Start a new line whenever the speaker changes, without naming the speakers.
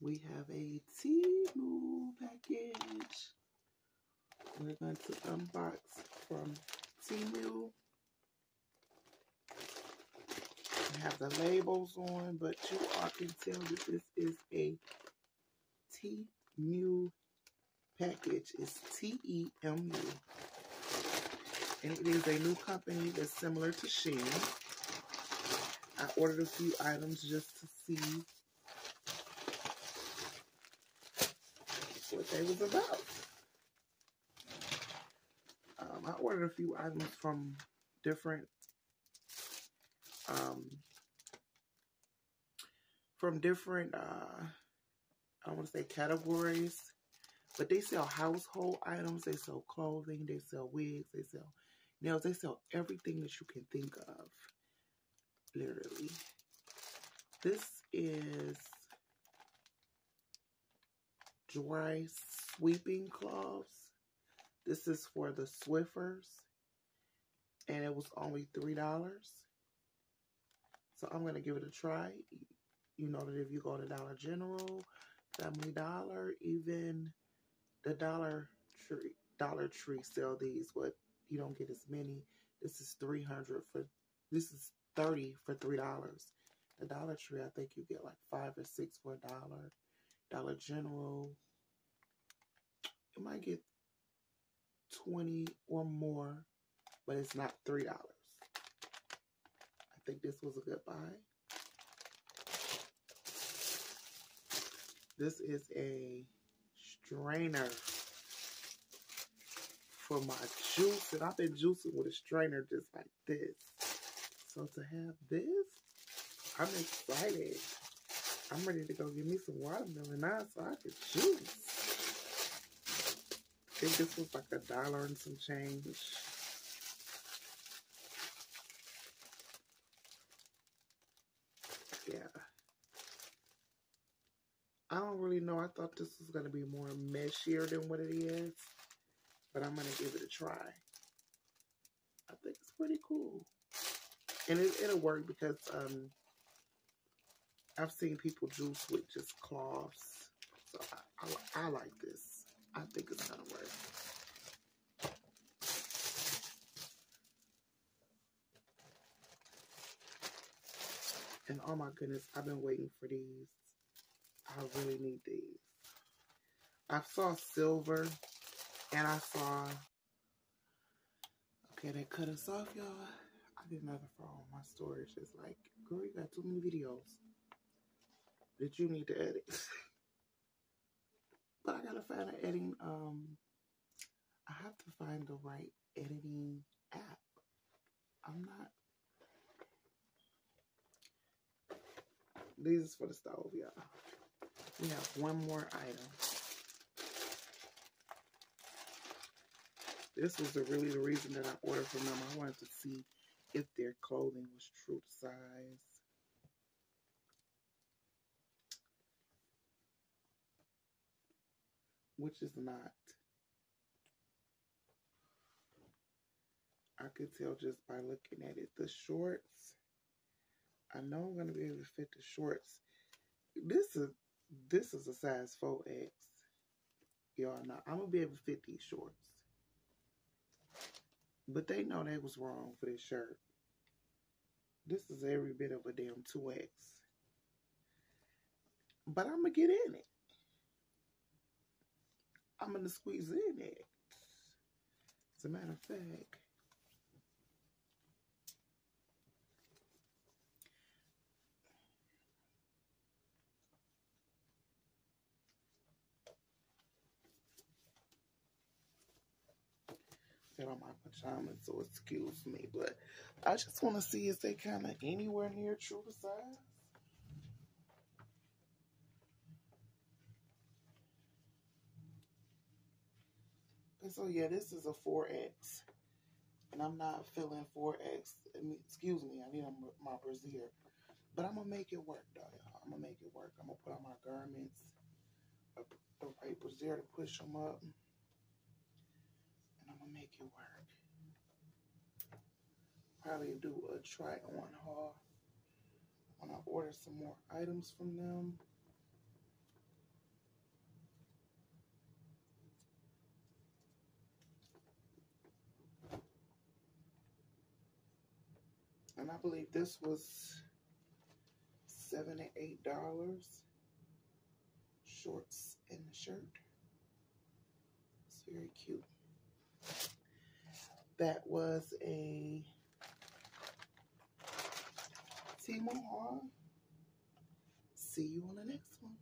we have a Temu package. We're going to unbox from Temu. I have the labels on, but you all can tell that this is a Temu package. It's T-E-M-U. And it is a new company that's similar to Shein. I ordered a few items just to see what they was about. Um, I ordered a few items from different um, from different uh, I don't want to say categories, but they sell household items, they sell clothing, they sell wigs, they sell nails, they sell everything that you can think of. Literally. This is dry sweeping cloths. This is for the Swiffers. And it was only $3. So I'm going to give it a try. You know that if you go to Dollar General, Family Dollar, even the Dollar Tree, Dollar Tree sell these, but you don't get as many. This is 300 for, this is 30 for $3. The Dollar Tree, I think you get like five or six for a dollar. Dollar General, it might get 20 or more, but it's not $3. I think this was a good buy. This is a strainer for my juice. And I've been juicing with a strainer just like this. So to have this, I'm excited. I'm ready to go get me some watermelon now so I can juice. I think this was like a dollar and some change. Yeah. I don't really know. I thought this was going to be more meshier than what it is. But I'm going to give it a try. I think it's pretty cool. And it, it'll work because um, I've seen people juice with just cloths. So I, I, I like this. I think it's going to work. And oh my goodness, I've been waiting for these. I really need these. I saw silver and I saw, okay, they cut us off, y'all. I did another fall on my storage. It's like, girl, you got too many videos that you need to edit. but I gotta find an editing, um, I have to find the right editing app. I'm not, these is for the stove, y'all. We have one more item. This was the, really the reason that I ordered from them. I wanted to see if their clothing was true to size. Which is not. I could tell just by looking at it. The shorts, I know I'm going to be able to fit the shorts. This is this is a size 4X. Y'all know I'm going to be able to fit these shorts. But they know they was wrong for this shirt. This is every bit of a damn 2X. But I'm going to get in it. I'm going to squeeze in it. As a matter of fact, on my pajamas, so excuse me. But I just want to see if they kind of anywhere near true to size. So, yeah, this is a 4X. And I'm not feeling 4X. I mean, excuse me, I need my brassiere. But I'm going to make it work, though, y'all. I'm going to make it work. I'm going to put on my garments, the right brassiere to push them up And I'm going to make it work. Probably do a try on haul when I order some more items from them. And I believe this was seven to eight dollars. Shorts and the shirt. It's very cute. That was a Temu haul. See you on the next one.